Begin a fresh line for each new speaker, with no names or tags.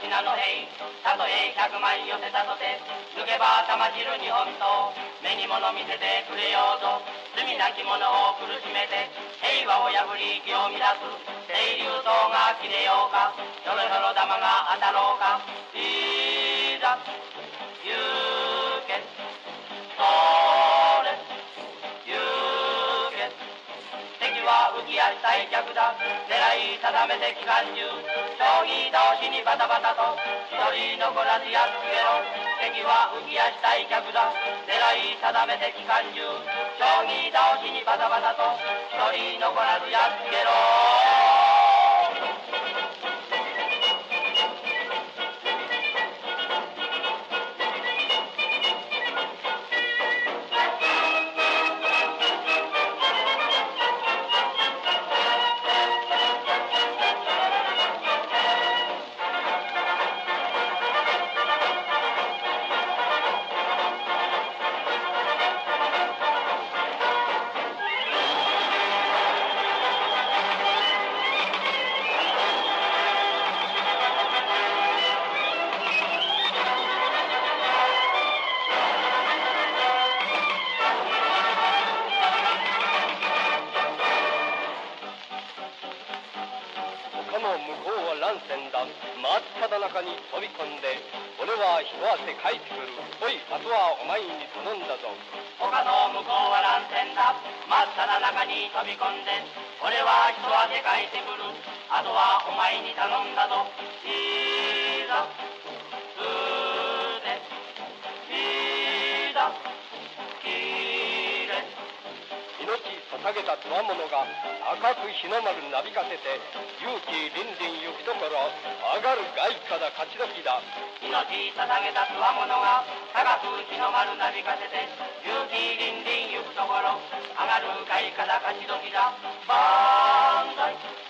品のへいたとえ100万寄せたとて抜けば玉散る日本刀。目に物見せてくれようと。罪なき者を苦しめて。平和を破り気を乱す。清流刀が切れようか。ひょろひょろ玉が当たろうか。いざ。は浮き足退却だ狙い定めて機関銃。将棋倒しにバタバタと。一人残らずやっつけろ敵は浮き足退却だ狙い定めて機関銃将棋倒しにバタバタと。一人残らずやっつけろ。
の向こうは乱戦だ。真っ只中に飛び込んで俺は一汗かいてくる。おいあとはお前に頼んだぞ。
他の向こうは乱戦だ。真っ只中に飛び込んで俺は一汗かいてくる。あとはお前に頼んだぞ。
げたつわものが赤く日の丸なびかせて勇気凛々行くところ上がる外貨だ勝ち時だ。
命捧げたつわものが高く日の丸なびかせて勇気凛々行くところ上がる外貨だ勝ち時だ。万歳。